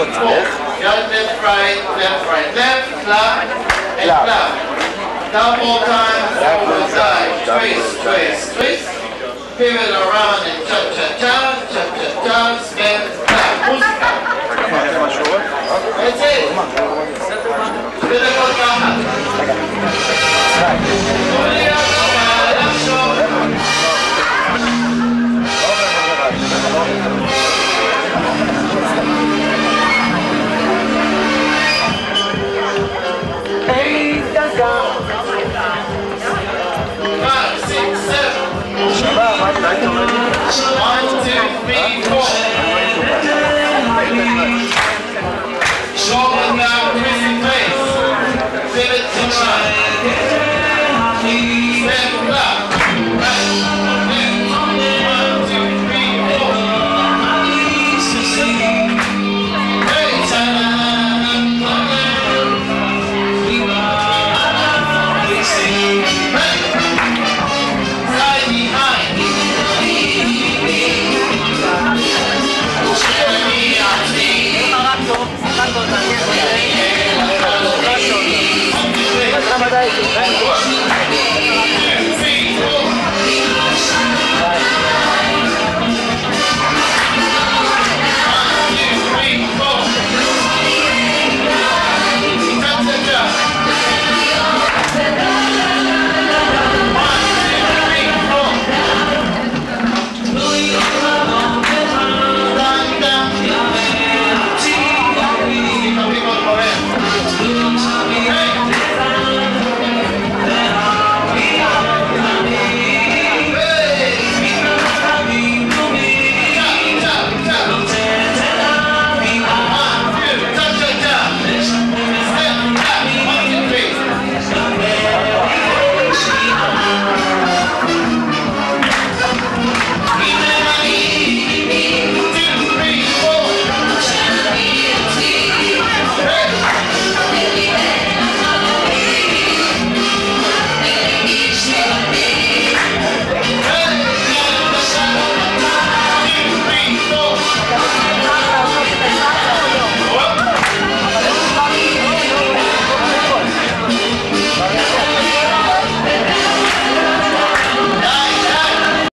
Just left, right, left, right, left, clap, and clap. clap. Double time, forward side, twist, twist, twist. Pivot around and cha-cha-cha, cha-cha-cha, spin, clap. That's it. 在一起在